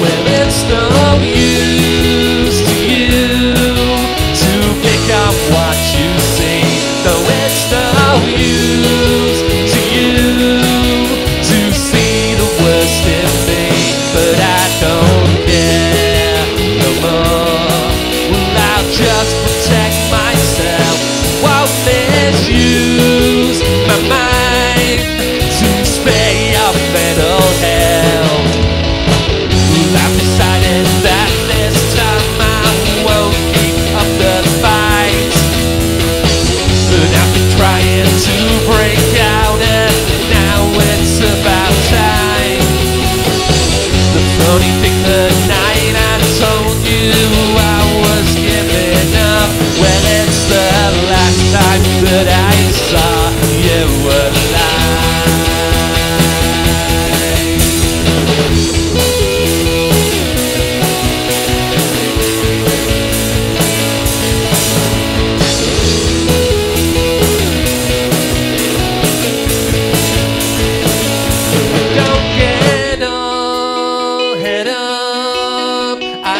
where it's the you.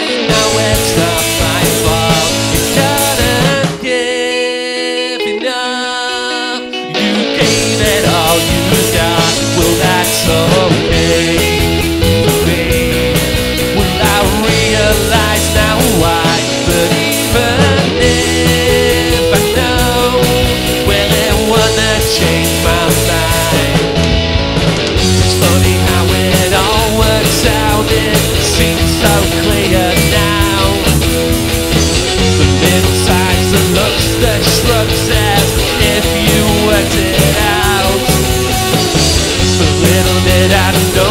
I know it's the my fault. The slugs as if you worked it out. But little did I know.